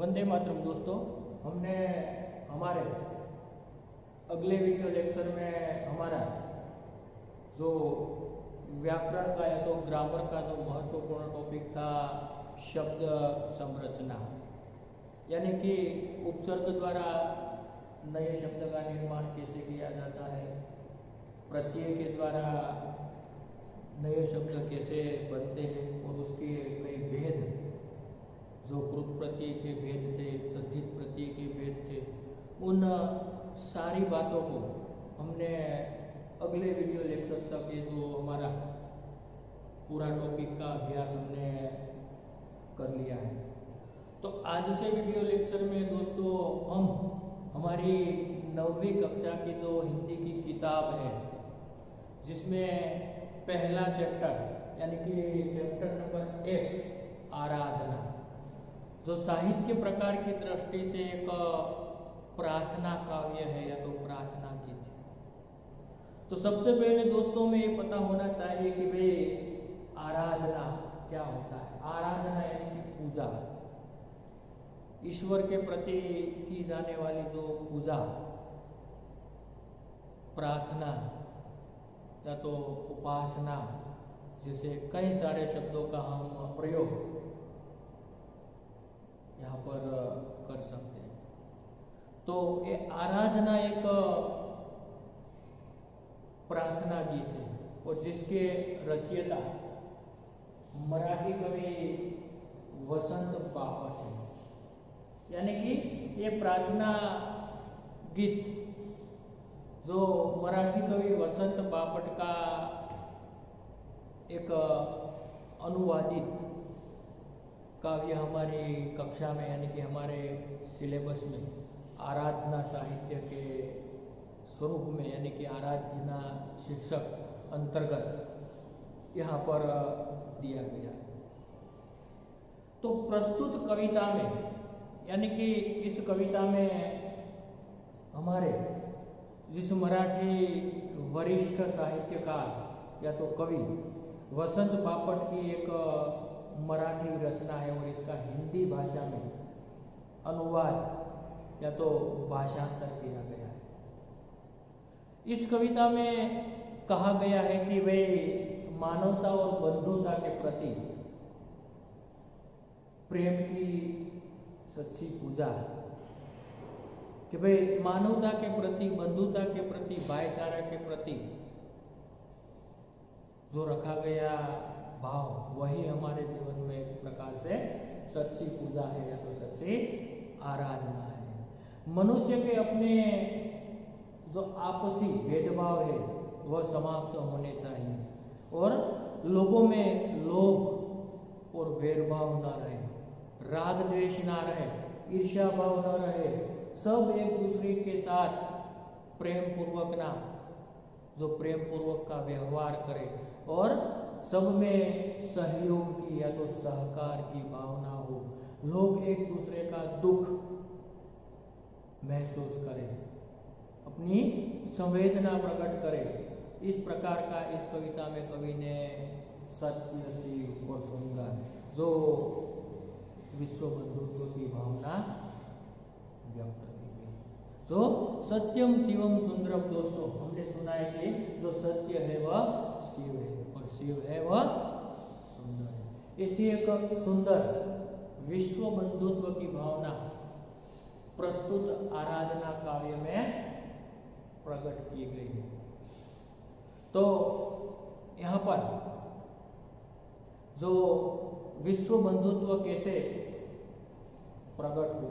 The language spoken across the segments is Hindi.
वंदे मातरम दोस्तों, हमने हमारे अगले वीडियो लेक्चर में हमारा जो व्याकरण का या तो ग्रामर का जो महत्वपूर्ण टॉपिक था, शब्द संरचना, यानी कि उपसर्ग द्वारा नए शब्द का निर्माण कैसे किया जाता है, प्रत्यय के द्वारा नए शब्द कैसे बनते हैं और उसके कई भेद जो कृत प्रत्यय के भेद थे तद्धित प्रत्यय के भेद थे, उन सारी बातों को हमने अगले वीडियो लेक्चर तक ये जो हमारा पूरा टॉपिक का अभ्यास हमने कर लिया है। तो आज से वीडियो लेक्चर में दोस्तों, हम हमारी नौवीं कक्षा की जो हिंदी की किताब है, जिसमें पहला चैप्टर यानी कि चैप्टर नंबर एक, आराधना। जो साहित्य प्रकार की दृष्टि से एक प्रार्थना काव्य है या तो प्रार्थना गीत है। तो सबसे पहले दोस्तों में ये पता होना चाहिए कि भाई आराधना क्या होता है? आराधना यानी कि पूजा। ईश्वर के प्रति की जाने वाली जो पूजा, प्रार्थना या तो उपासना, जैसे कई सारे शब्दों का हम प्रयोग यहाँ पर कर सकते हैं। तो ये आराधना एक प्रार्थना गीत है और जिसके रचयिता मराठी कवि वसंत बापट है। यानी कि ये प्रार्थना गीत जो मराठी कवि वसंत बापट का एक अनुवादित काव्य हमारी कक्षा में, यानी कि हमारे सिलेबस में, आराधना साहित्य के स्वरूप में, यानी कि आराधना शीर्षक अंतर्गत यहाँ पर दिया गया तो प्रस्तुत कविता में, यानी कि इस कविता में हमारे जिस मराठी वरिष्ठ साहित्यकार, या तो कवि वसंत बापट की एक मराठी रचना है और इसका हिंदी भाषा में अनुवाद या तो भाषांतर किया गया है। इस कविता में कहा गया है कि वे मानवता और बंधुता के प्रति प्रेम की सच्ची पूजा कि भाई मानवता के प्रति, बंधुता के प्रति, भाईचारा के प्रति जो रखा गया भाव, वही हमारे जीवन में एक प्रकार से सच्ची पूजा है या तो सच्ची आराधना है। मनुष्य के अपने जो आपसी भेदभाव है, वह समाप्त होने चाहिए। और लोगों में लोभ और भेदभाव न रहे, राग द्वेष ना रहे, ईर्ष्या भाव न रहे, सब एक दूसरे के साथ प्रेम पूर्वक ना, जो प्रेम पूर्वक का व्यवहार करे। और सब में सहयोग की या तो सहकार की भावना हो। लोग एक दूसरे का दुख महसूस करें, अपनी संवेदना प्रकट करें। इस प्रकार का इस कविता में कवि ने सत्य, शिव और सुंदर, जो विश्व बंधुत्व की भावना व्यक्त की गई। तो सत्यम, शिवम, सुंदरम दोस्तों, हमने सुना है कि जो सत्य है वह शिव है। शिव है वह सुंदर है। इसी एक सुंदर विश्व बंधुत्व की भावना प्रस्तुत आराधना काव्य में प्रकट की गई है। तो यहाँ पर जो विश्व बंधुत्व कैसे प्रकट हो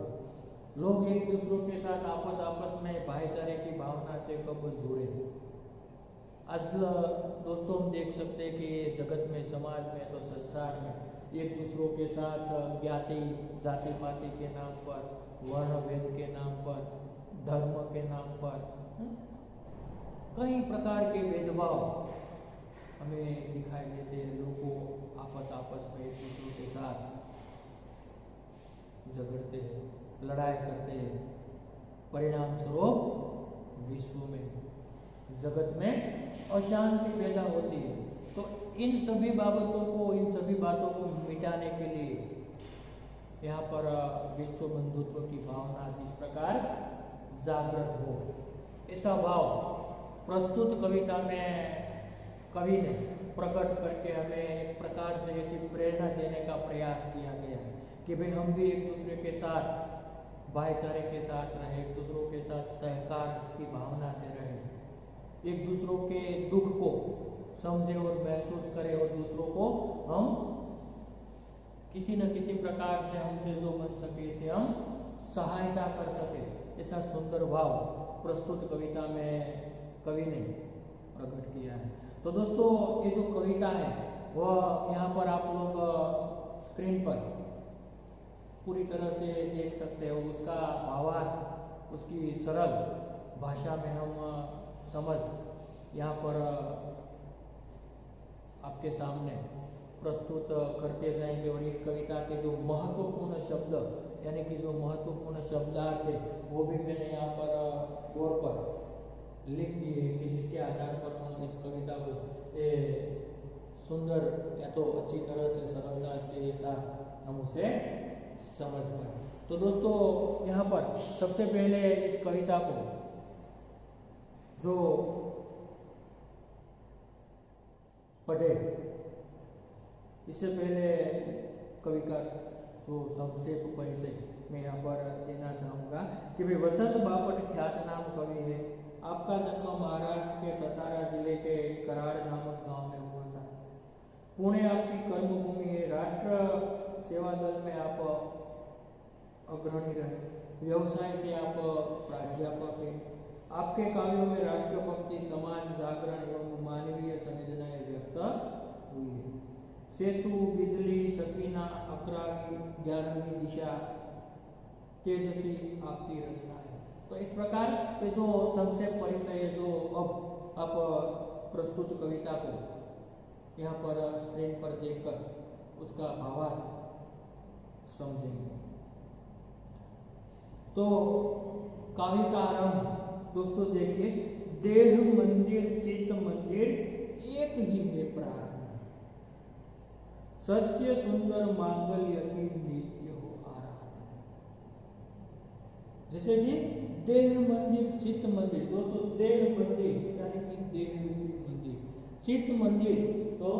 लोग एक दूसरों के साथ आपस आपस में भाईचारे की भावना से कब जुड़े? आज दोस्तों हम देख सकते हैं कि जगत में, समाज में तो संसार में एक दूसरों के साथ ज्ञाति, जाति, पाति के नाम पर, वर्ण, भेद के नाम पर, धर्म के नाम पर कई प्रकार के भेदभाव हमें दिखाई देते हैं लोगों आपस आपस में एक दूसरों के साथ झगड़ते लड़ाई करते हैं। परिणाम स्वरूप विश्व में जगत में अशांति पैदा होती है। तो इन सभी बाबतों को, इन सभी बातों को मिटाने के लिए यहाँ पर विश्व बंधुत्व की भावना जिस प्रकार जागृत हो। ऐसा भाव प्रस्तुत कविता में, कवि ने प्रकट करके हमें एक प्रकार से ऐसी प्रेरणा देने का प्रयास किया गया कि भाई हम भी एक दूसरे के साथ, भाईचारे के साथ रहें, एक दूसरों के साथ सहकार की भावना से रहें। एक दूसरों के दुख को समझे और महसूस करें और दूसरों को हम किसी न किसी प्रकार से हमसे जो बन सके, इसे हम सहायता कर सके। ऐसा सुंदर भाव प्रस्तुत कविता में कवि ने प्रकट किया है। तो दोस्तों, ये जो कविता है, वह यहाँ पर आप लोग स्क्रीन पर पूरी तरह से देख सकते हो। उसका भावार्थ उसकी सरल भाषा में हम समझ यहाँ पर आपके सामने प्रस्तुत करते जाएँगे और इस कविता के जो महत्वपूर्ण शब्द, यानी कि जो महत्वपूर्ण शब्दार्थ है, वो भी मैंने यहाँ पर बोर्ड पर लिख दिए कि जिसके आधार पर हम इस कविता को ये सुंदर या तो अच्छी तरह से सरलता के साथ हम उसे समझ पाए। तो दोस्तों, यहाँ पर सबसे पहले इस कविता को जो पढ़े। इससे पहले कवि का जो संक्षेप परिचय मैं यहाँ पर देना चाहूँगा कि भाई वसंत बापट ख्यात नाम कवि है। आपका जन्म महाराष्ट्र के सतारा ज़िले के कराड़ नामक गाँव में हुआ था। पुणे आपकी कर्मभूमि है। राष्ट्र सेवा दल में आप अग्रणी रहे। व्यवसाय से आप प्राध्यापक हैं। आपके काव्यों में राष्ट्रभक्ति समाज, जागरण एवं मानवीय संवेदनाएँ व्यक्त हुई है। सेतु, बिजली, सकीना, अकरावी, ग्यारहवीं दिशा तेजसी आपकी रचना है। तो इस प्रकार ये जो संक्षेप परिचय, जो अब आप प्रस्तुत कविता को यहाँ पर स्क्रीन पर देखकर उसका भावार्थ समझेंगे। तो काव्य का आरंभ दोस्तों देखिए, देह मंदिर, चित्त मंदिर, एक ही है प्राण सत्य, सुंदर मांगल्य की नित्य हो आराधना। जैसे कि देह मंदिर, चित्त मंदिर, दोस्तों देह मंदिर, यानी कि देह रूपी मंदिर, चित्त मंदिर तो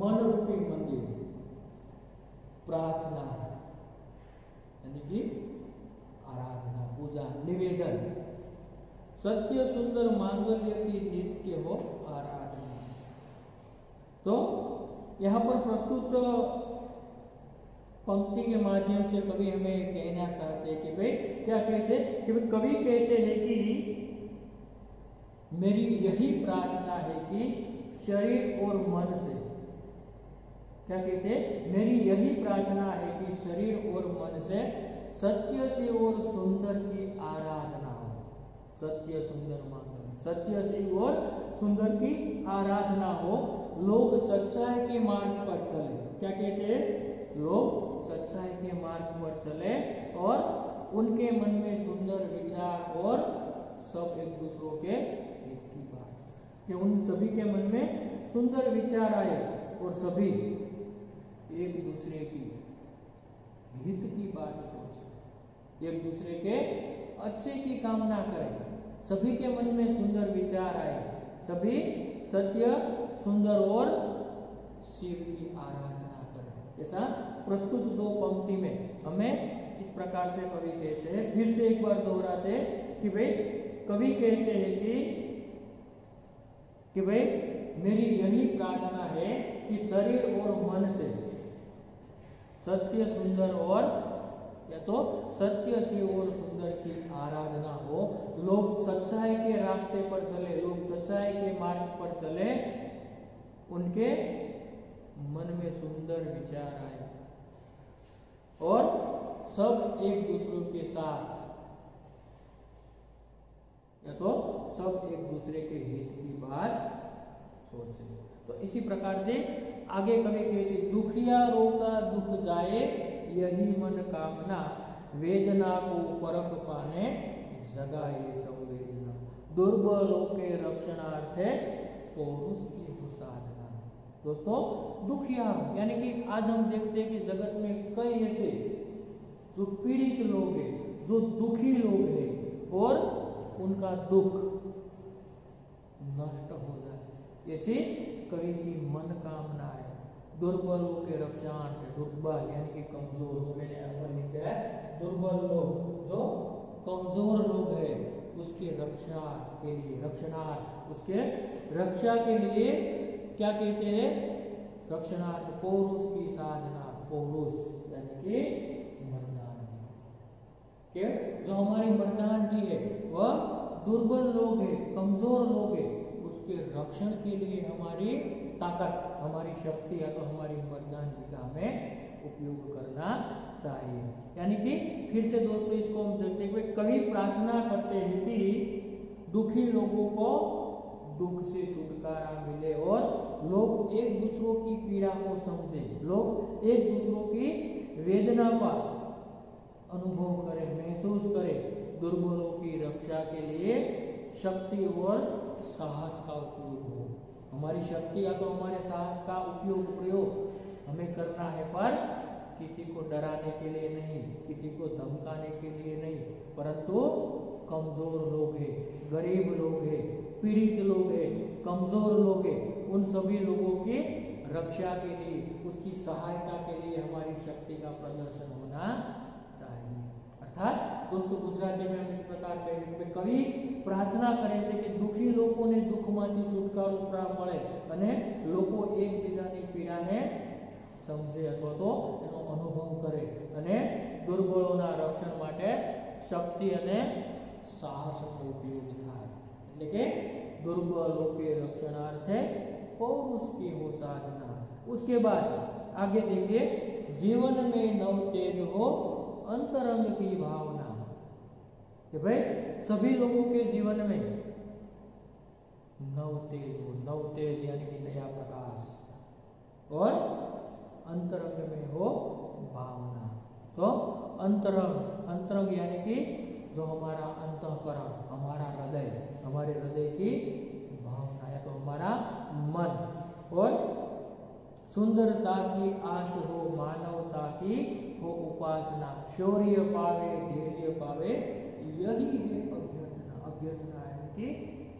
मन रूपी मंदिर प्रार्थना यानी कि आराधना पूजा निवेदन सत्य सुंदर मांगल्य की नित्य हो आराधना। तो यहाँ पर प्रस्तुत पंक्ति के माध्यम से कवि हमें कहना चाहते हैं कि भाई, क्या कहते हैं? कि कवि कहते हैं कि मेरी यही प्रार्थना है कि शरीर और मन से। क्या कहते मेरी यही प्रार्थना है कि शरीर और मन से सत्य से और सुंदर की आराधना सत्य सुंदर मान सत्य से और सुंदर की आराधना हो। लोग सच्चाई के मार्ग पर चले। क्या कहते हैं? लोग सच्चाई के मार्ग पर चले और उनके मन में सुंदर विचार और सब एक दूसरों के हित की बात। कि उन सभी के मन में सुंदर विचार आए और सभी एक दूसरे की हित की बात सोचे। एक दूसरे के अच्छे की कामना करें। सभी के मन में सुंदर विचार आए। सभी सत्य, सुंदर और शिव की आराधना करें। ऐसा प्रस्तुत दो पंक्ति में हमें इस प्रकार से कवि कहते हैं। फिर से एक बार दोहराते हैं कि भाई कवि कहते हैं कि कि भाई मेरी यही प्रार्थना है कि शरीर और मन से सत्य, सुंदर और या तो सत्य से और सुंदर की आराधना हो। लोग सच्चाई के रास्ते पर चले, लोग सच्चाई के मार्ग पर चले, उनके मन में सुंदर विचार आए। और सब एक दूसरे के साथ, या तो सब एक दूसरे के हित की बात सोचे। तो इसी प्रकार से आगे कभी कहते दुखिया रोका दुख जाए यही मन कामना, वेदना को परख पाने जगाए संवेदना। दुर्बलों के रक्षणार्थ पौरुष की साधना दोस्तों दुखियार यानी कि आज हम देखते हैं कि जगत में कई ऐसे जो पीड़ित लोग हैं, जो दुखी लोग हैं और उनका दुख नष्ट हो जाए। ऐसी कवि की मन कामना है दुर्बलों के रक्षार्थ दुर्बल, यानी कि कमज़ोर जो मैंने यहाँ पर लिखा है। दुर्बल लोग, जो कमज़ोर लोग है, उसके रक्षा के लिए, रक्षणार्थ, उसके रक्षा के लिए क्या कहते हैं? रक्षणार्थ पौरुष की साधना पौरुष यानी कि के जो हमारी मर्दानगी है, वह दुर्बल लोग है, कमज़ोर लोग है, उसके रक्षण के लिए हमारी ताकत। हमारी शक्ति या तो हमारी मर्दानगी का हमें उपयोग करना चाहिए। यानी कि फिर से दोस्तों इसको हम देखते हुए कभी प्रार्थना करते हैं कि दुखी लोगों को दुख से छुटकारा मिले और लोग एक दूसरों की पीड़ा को समझे, लोग एक दूसरों की वेदना का अनुभव करें, महसूस करें, दुर्बलों की रक्षा के लिए शक्ति और साहस का हमारी शक्ति या तो हमारे साहस का उपयोग प्रयोग हमें करना है, पर किसी को डराने के लिए नहीं, किसी को धमकाने के लिए नहीं। परंतु कमज़ोर लोग हैं, गरीब लोग हैं, पीड़ित लोग हैं, कमज़ोर लोग हैं। उन सभी लोगों की रक्षा के लिए, उसकी सहायता के लिए हमारी शक्ति का प्रदर्शन होना चाहिए। अर्थात दोस्तों गुजराती में हम इस प्रकार कही कवि પ્રાર્થના કરે છે કે દુઃખી લોકોને દુઃખમાંથી છુટકારો મળે અને લોકો એકબીજાની પીડાને સમજે અથવા તો એનો અનુભવ કરે અને દુર્બળોના રક્ષણ માટે શક્તિ અને સાહસનો ઉપયોગ થાય એટલે કે दुर्बलों के रक्षणार्थे पौरुष की हो साधना उसके बाद आगे देखिए जीवन में नव तेज हो अंतरंग की भावना कि भाई, सभी लोगों के जीवन में नव तेज हो, नव तेज यानी कि नया प्रकाश और अंतरंग में हो भावना। तो अंतरंग अंतरंग यानी कि जो हमारा अंतकरण, हमारा हृदय, हमारे हृदय की भावना या तो हमारा मन और सुंदरता की आश हो, मानवता की हो उपासना, शौर्य पावे, धैर्य पावे यही है अभ्यर्थना अभ्यर्थना यानी कि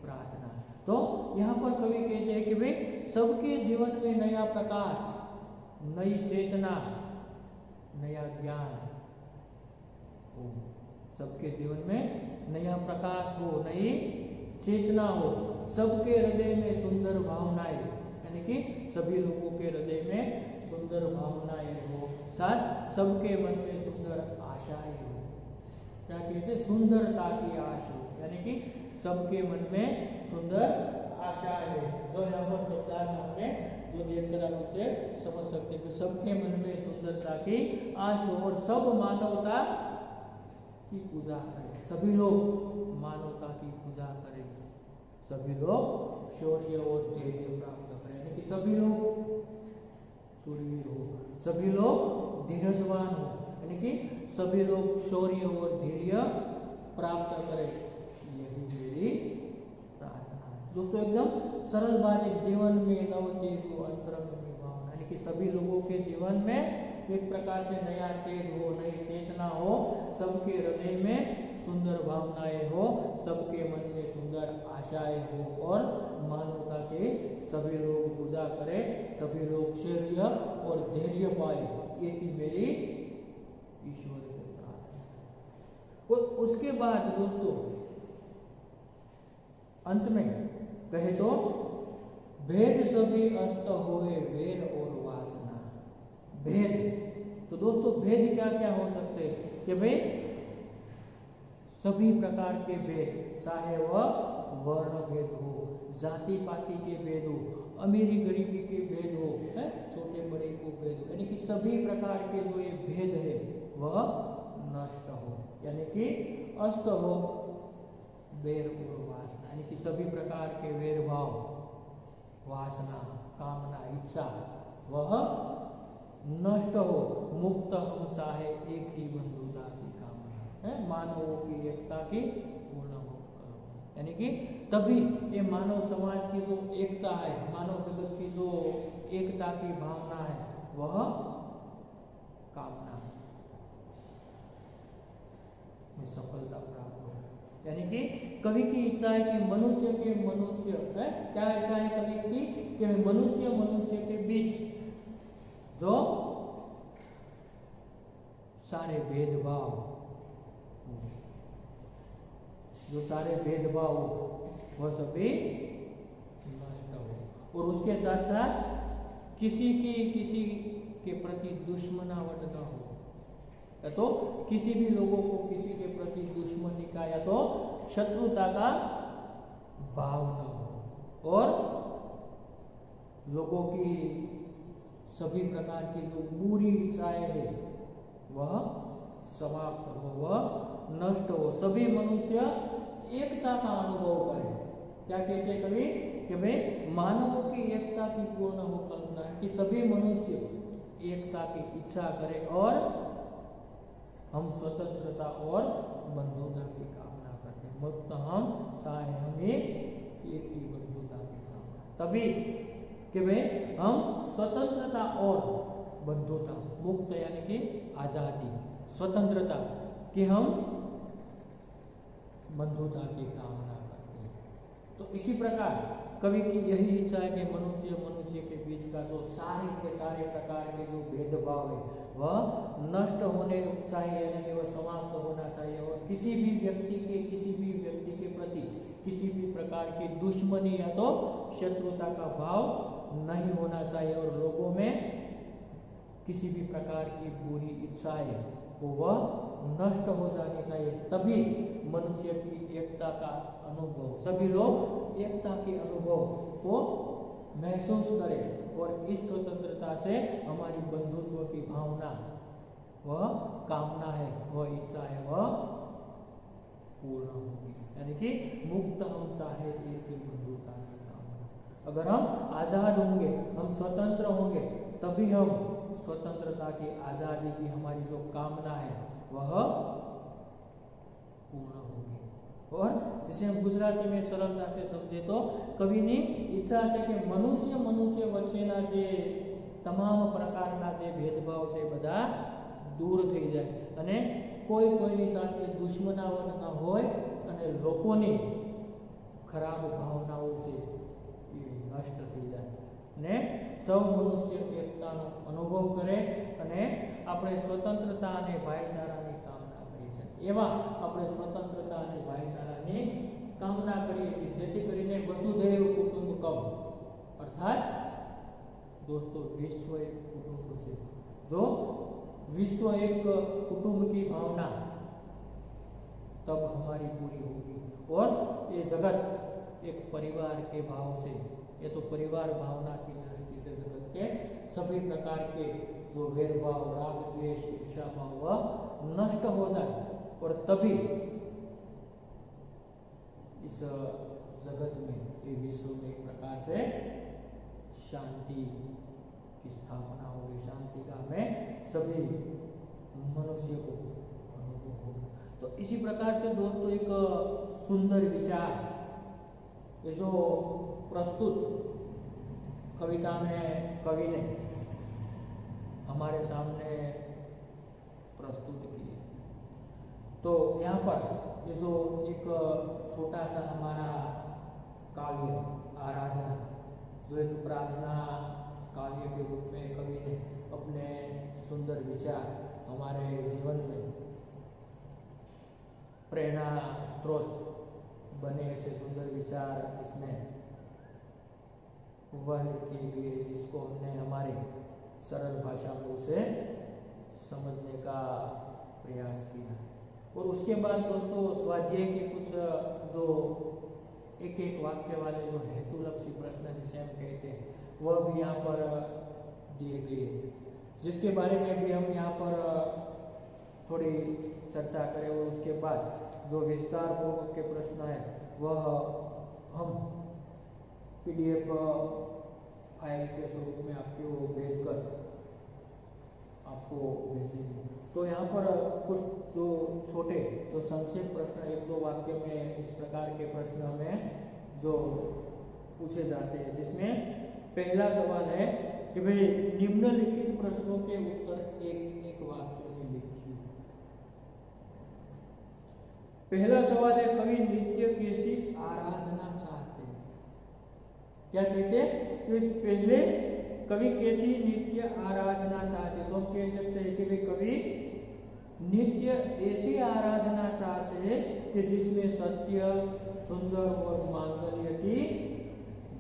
प्रार्थना। तो यहाँ पर कवि कहते हैं कि भाई, सबके जीवन में नया प्रकाश, नई चेतना, नया ज्ञान हो। सबके जीवन में नया प्रकाश हो, नई चेतना हो। सबके हृदय में सुंदर भावनाएँ, यानी कि सभी लोगों के हृदय में सुंदर भावनाएँ हो। साथ, सबके मन में सुंदर आशाएँ हो। क्या कहते हैं? सुंदरता की आश। यानी कि सबके मन में सुंदर आशा है। जो यहाँ पर शब्दार्थ हमने जो देखकर आप उसे समझ सकते हैं कि सबके मन में सुंदरता की आश और सब मानवता की पूजा करें। सभी लोग मानवता की पूजा करें। सभी लोग शौर्य और धैर्य प्राप्त करें। यानी कि सभी लोग सूर्यवीर हो। सभी लोग धीरजवान हो। यानी कि सभी लोग शौर्य और धैर्य प्राप्त करें। यही मेरी प्रार्थना। है दोस्तों, एकदम सरल बात, एक जीवन में नव तेज हो अंतरंग यानी कि सभी लोगों के जीवन में एक प्रकार से नया तेज हो, नई चेतना हो, सबके हृदय में सुंदर भावनाएँ हो, सबके मन में सुंदर आशाएँ हो और मानवता के सभी लोग पूजा करें, सभी लोग शौर्य और धैर्य पाए। ऐसी मेरी ईश्वर से प्रार्थना और उसके बाद दोस्तों, अंत में कहे तो भेद सभी अस्त हुए वेर और वासना। भेद। तो दोस्तों, भेद क्या क्या हो सकते कि भाई, सभी प्रकार के भेद, चाहे वह वर्ण भेद हो जाति पाति के भेद हो, अमीरी गरीबी के भेद हो, है? छोटे बड़े को भेद यानी कि सभी प्रकार के जो ये भेद है वह नष्ट हो, यानी कि अस्त हो, वेर वासना, यानी कि सभी प्रकार के वेर भाव, वासना, कामना, इच्छा, वह नष्ट हो, मुक्त हम चाहे एक ही बंधुता की कामना, है, मानवों की एकता की पूर्ण हो, यानी कि तभी ये मानव समाज की जो एकता है, मानव जगत की जो एकता की भावना है, वह कामना में सफलता प्राप्त हो। यानी कि कवि की इच्छा है कि मनुष्य के मनुष्य है। क्या इच्छा है कवि की? कि मनुष्य मनुष्य के बीच जो सारे भेदभाव जो सारे भेदभाव वह सभी नष्ट हो। और उसके साथ साथ किसी की, किसी के प्रति दुश्मनावट न हो। या तो किसी भी लोगों को किसी के प्रति दुश्मनी का या तो शत्रुता का भाव न हो। और लोगों की सभी प्रकार की जो बुरी इच्छाएँ है, वह समाप्त हो, वह नष्ट हो। सभी मनुष्य एकता का अनुभव करें। क्या कहते हैं कभी कि भाई मानवों की एकता की पूर्ण हो कल्पना कि सभी मनुष्य एकता की इच्छा करें और हम स्वतंत्रता और बंधुता की कामना करते हैं। मुक्त हम चाहे हमें एक ही बंधुता की कामना। तभी कि भाई हम स्वतंत्रता और बंधुता, मुक्त यानी कि आज़ादी, स्वतंत्रता कि हम बंधुता की कामना करते हैं। तो इसी प्रकार कवि की यही इच्छा है कि मनुष्य मनुष्य के बीच का जो सारे के सारे प्रकार के जो भेदभाव है, वह नष्ट होने चाहिए, यानी कि वह समाप्त होना चाहिए। और किसी भी व्यक्ति के, किसी भी व्यक्ति के प्रति किसी भी प्रकार की दुश्मनी या तो शत्रुता का भाव नहीं होना चाहिए। और लोगों में किसी भी प्रकार की बुरी इच्छाएँ वह नष्ट हो जानी चाहिए। तभी मनुष्य की एकता का अनुभव। सभी लोग एकता के अनुभव को महसूस करें और इस स्वतंत्रता से हमारी बंधुत्व की भावना, वह कामना है, वह इच्छा है, वह पूर्ण होगी। यानी कि मुक्त हम चाहे एक ही बंधुता की कामना। अगर हम आज़ाद होंगे, हम स्वतंत्र होंगे, तभी हम स्वतंत्रता की आज़ादी की हमारी जो कामना है, वह पूर्ण होगी જેમ ગુજરાતી મેં સરળતા છે સમજે તો કવિની ઈચ્છા છે કે મનુષ્ય મનુષ્ય વચ્ચેના જે તમામ પ્રકારના જે ભેદભાવ છે બધા દૂર થઈ જાય અને કોઈ કોઈની સાથે દુશ્મનાવટ ન હોય અને લોકોની ખરાબ ભાવનાઓ છે એ નષ્ટ થઈ જાય ને સૌ મનુષ્ય એકતાનો અનુભવ કરે અને આપણે સ્વતંત્રતા અને ભાઈચારા એવા આપણે સ્વતંત્રતા અને ભાઈચારાની કામના કરીએ છીએ જેથી કરીને વસુધૈવ કુટુંબકમ અર્થાત दोस्तों विश्व एक कुटुंब से जो विश्व एक कुटुंब की भावना तब हमारी पूरी होगी और ये जगत एक परिवार के भाव से ये तो परिवार भावना की दृष्टि से जगत के सभी प्रकार के जो भेदभाव राग द्वेष ईर्षा भाव वह नष्ट हो जाए और तभी इस जगत में ये विश्व में एक प्रकार से शांति की स्थापना होगी शांति का हमें सभी मनुष्य को अनुभव होगा तो इसी प्रकार से दोस्तों एक सुंदर विचार, ये जो प्रस्तुत कविता में कवि ने हमारे सामने प्रस्तुत तो यहाँ पर ये जो एक छोटा सा हमारा काव्य, आराधना, जो एक प्रार्थना काव्य के रूप में कवि ने अपने सुंदर विचार हमारे जीवन में प्रेरणा स्रोत बने ऐसे सुंदर विचार इसमें वर्णित किए गए, जिसको हमने हमारे सरल भाषा में उसे समझने का प्रयास किया। और उसके बाद दोस्तों, स्वाध्याय के कुछ जो एक एक वाक्य वाले जो हेतुलक्षी प्रश्न जिसे हम कहते हैं, वह भी यहाँ पर दिए गए जिसके बारे में भी हम यहाँ पर थोड़ी चर्चा करें और उसके बाद जो विस्तार पूर्वक के प्रश्न है, वह हम पीडीएफ फ़ाइल के स्वरूप में आपके आपको भेजकर आपको भेजेंगे। तो यहाँ पर कुछ जो छोटे, जो संक्षिप्त प्रश्न, एक दो वाक्य में इस प्रकार के प्रश्न हमें जो पूछे जाते हैं, जिसमें पहला सवाल है कि भाई निम्नलिखित प्रश्नों के उत्तर एक एक वाक्य में लिखिए। पहला सवाल है, कवि नित्य कैसी आराधना चाहते हैं? क्या कहते हैं? कि पहले कवि कैसी नित्य आराधना चाहते तो हम कह सकते हैं कि भाई कवि नित्य ऐसी आराधना चाहते हैं कि जिसमें सत्य, सुंदर और मांगल्य की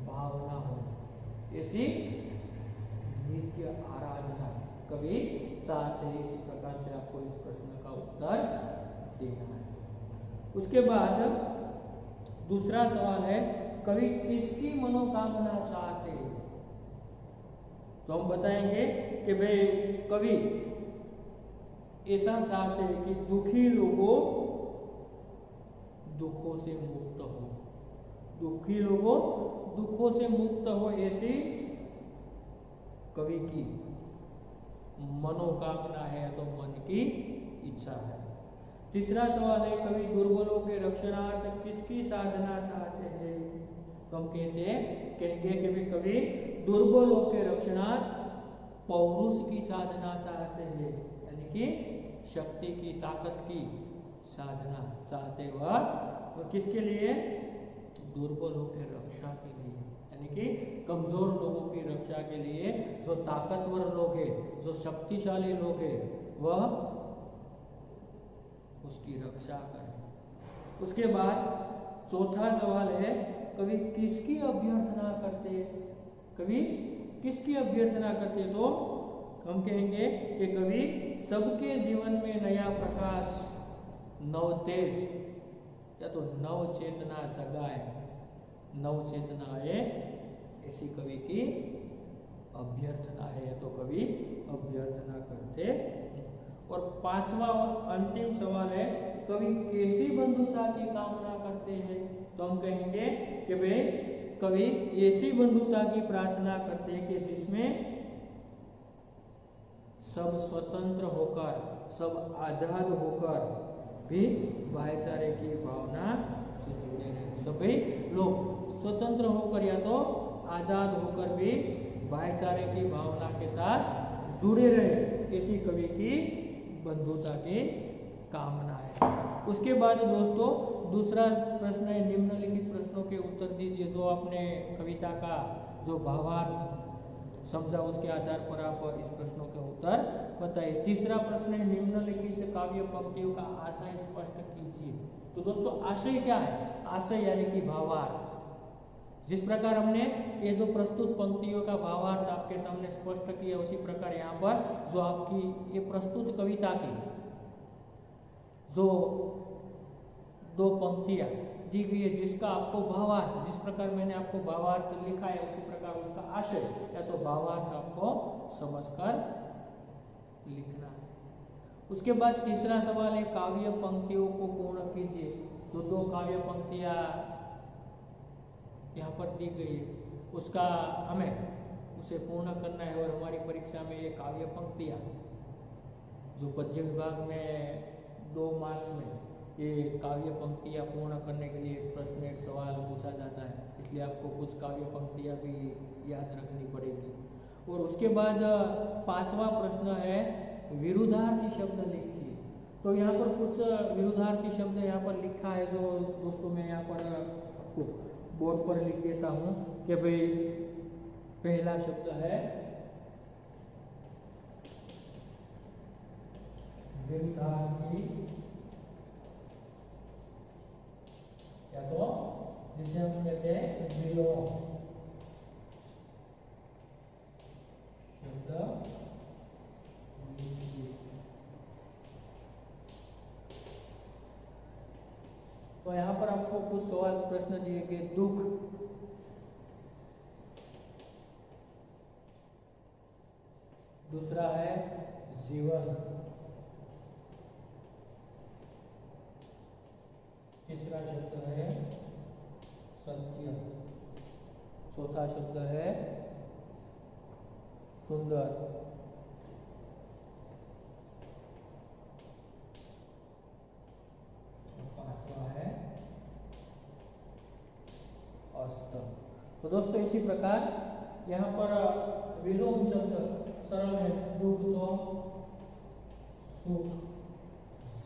भावना हो। ऐसी नित्य आराधना कवि चाहते हैं। इसी प्रकार से आपको इस प्रश्न का उत्तर देना है। उसके बाद दूसरा सवाल है, कवि किसकी मनोकामना चाहते हैं? तो हम बताएँगे कि भाई कवि ऐसा चाहते हैं कि दुखी लोगों दुखों से मुक्त हो। दुखी लोगों दुखों से मुक्त हो ऐसी कवि की मनोकामना है तो मन की इच्छा है। तीसरा सवाल है, कवि दुर्बलों के रक्षणार्थ किसकी साधना चाहते हैं? तो हम कहते हैं, कहेंगे कि भी कवि दुर्बलों के रक्षणार्थ पौरुष की साधना चाहते हैं, यानी कि शक्ति की, ताकत की साधना चाहते वह तो किसके लिए? दुर्बलों के रक्षा के लिए, यानी कि कमज़ोर लोगों की रक्षा के लिए, जो ताकतवर लोग हैं, जो शक्तिशाली लोग हैं, वह उसकी रक्षा करें। उसके बाद चौथा सवाल है कभी किसकी अभ्यर्थना करते कभी किसकी अभ्यर्थना करते तो हम कहेंगे कि कवि, सबके जीवन में नया प्रकाश, नव तेज, या तो नव चेतना जगाए, नव चेतना आए, ऐसी कवि की अभ्यर्थना है तो कवि अभ्यर्थना करते और पांचवा और अंतिम सवाल है, कवि कैसी बंधुता की कामना करते हैं? तो हम कहेंगे कि भाई, कवि ऐसी बंधुता की प्रार्थना करते हैं कि जिसमें सब स्वतंत्र होकर, सब आज़ाद होकर भी भाईचारे की भावना से जुड़े रहे सभी लोग स्वतंत्र होकर या तो आज़ाद होकर भी भाईचारे की भावना के साथ जुड़े रहे ऐसी कवि की बंधुता की कामना है। उसके बाद दोस्तों, दूसरा प्रश्न है, निम्नलिखित प्रश्नों के उत्तर दीजिए, जो आपने कविता का, जो भावार्थ समझा उसके आधार पर आप इस प्रश्नों के उत्तर बताइए तीसरा प्रश्न है, निम्नलिखित काव्य पंक्तियों का आशय स्पष्ट कीजिए। तो दोस्तों, आशय क्या है? आशय यानी कि भावार्थ। जिस प्रकार हमने ये जो प्रस्तुत पंक्तियों का भावार्थ आपके सामने स्पष्ट किया, उसी प्रकार यहाँ पर जो आपकी ये प्रस्तुत कविता की जो दो पंक्तियाँ दी गई है, जिसका आपको भावार्थ, जिस प्रकार मैंने आपको भावार्थ लिखा है, उसी प्रकार उसका आशय, या तो भावार्थ आपको समझकर लिखना है। उसके बाद तीसरा सवाल है, काव्य पंक्तियों को पूर्ण कीजिए। जो दो काव्य पंक्तियाँ यहाँ पर दी गई है, उसका हमें, उसे पूर्ण करना है, और हमारी परीक्षा में ये काव्य पंक्तियाँ, जो पद्य विभाग में दो मार्क्स में ये काव्य पंक्तियाँ पूर्ण करने के लिए एक प्रश्न, एक सवाल पूछा जाता है। इसलिए आपको कुछ काव्य पंक्तियाँ भी याद रखनी पड़ेगी। और उसके बाद पांचवा प्रश्न है, विरुद्धार्थी शब्द लिखिए। तो यहाँ पर कुछ विरुद्धार्थी शब्द यहाँ पर लिखा है जो दोस्तों मैं यहाँ पर आपको बोर्ड पर लिख देता हूँ कि भाई, पहला शब्द है, विरुद्धार्थी तो जिसे हम कहते हैं विलोम शब्द तो यहाँ पर आपको कुछ सवाल, प्रश्न दिए गए, दुख। दूसरा है जीवन तीसरा शब्द है सत्य चौथा शब्द है सुंदर। पांचवा है तो दोस्तों इसी प्रकार यहाँ पर विलोम शब्द सरल है। दुख तो सुख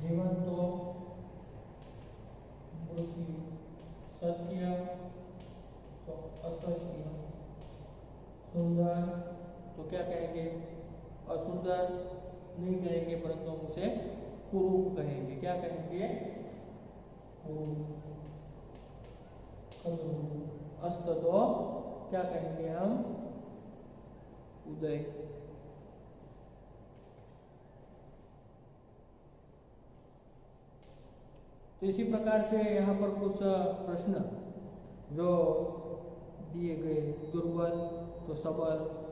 जीवन तो मृत्यु सत्य तो असत्य। सुंदर। तो क्या कहेंगे? असुंदर नहीं कहेंगे, परंतु हम उसे कुरूप कहेंगे। क्या कहेंगे? अस्त तो क्या कहेंगे हम? उदय। तो इसी प्रकार से यहाँ पर कुछ प्रश्न जो दिए गए, दुर्बल तो सबल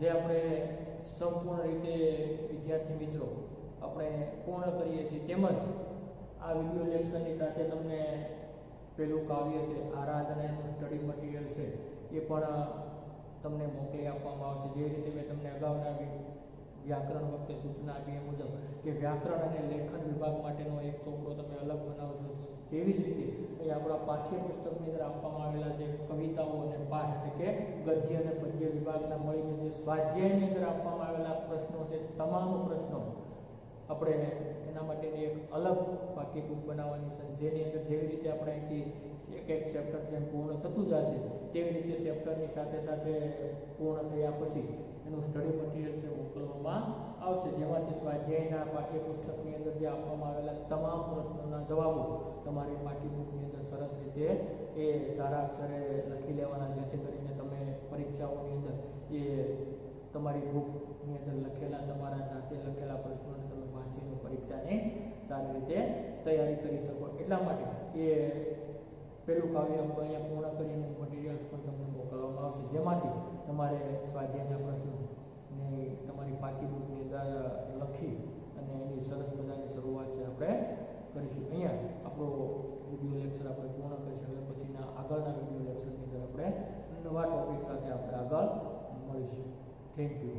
જે આપણે સંપૂર્ણ રીતે વિદ્યાર્થી મિત્રો આપણે પૂર્ણ કરીએ છીએ તેમજ આ વીડિયો લેક્ચરની સાથે તમને પેલું કાવ્ય છે આરાધના એનું સ્ટડી મટીરિયલ છે, એ પણ તમને મોકલી આપવામાં આવશે. જે રીતે મેં તમને અગાઉના વ્યાકરણ વખતે સૂચના આપી એ મુજબ કે વ્યાકરણ અને લેખન વિભાગ માટેનો એક ચોપડો તમે અલગ બનાવશો તેવી જ રીતે એ આપણા પાઠ્યપુસ્તકની અંદર આપવામાં આવેલા છે કવિતાઓ અને પાઠ એટલે કે ગદ્ય અને પદ્ય વિભાગના મળીને જે સ્વાધ્યાયની અંદર આપવામાં આવેલા પ્રશ્નો છે તમામ પ્રશ્નો આપણે એના માટેની એક અલગ પાકી બુક બનાવવાની છે જેની અંદર જેવી રીતે આપણે અહીંથી એક એક ચેપ્ટર જેમ પૂર્ણ થતું જશે તેવી રીતે ચેપ્ટરની સાથે સાથે પૂર્ણ થયા પછી એનું સ્ટડી મટીરિયલ છે મોકલવામાં આવશે. જેમાંથી સ્વાધ્યાયના પાઠ્યપુસ્તકની અંદર જે આપવામાં આવેલા તમામ પ્રશ્નોના જવાબો તમારી પાઠ્યબુકની અંદર સરસ રીતે એ સારા અક્ષરે લખી લેવાના, જેથી કરીને તમે પરીક્ષાઓની અંદર એ તમારી બુકની અંદર લખેલા, તમારા જાતે લખેલા પ્રશ્નોને તમે વાંચીને પરીક્ષાની સારી રીતે તૈયારી કરી શકો. એટલા માટે એ પેલું કાવ્ય અહીંયા પૂર્ણ કરીને મટીરિયલ્સ પણ તમને મોકલવામાં આવશે. જેમાંથી તમારે સ્વાધ્યાયના પ્રશ્નો ને તમારી પાકી અંદર લખી અને એની સરસ મજાની શરૂઆત છે આપણે કરીશું. અહીંયા આપણો વીડિયો લેક્ચર આપણે પૂર્ણ કરીશું. હવે પછીના આગળના વીડિયો લેક્ચરની અંદર આપણે નવા ટોપિક સાથે આપણે આગળ મળીશું. Thank you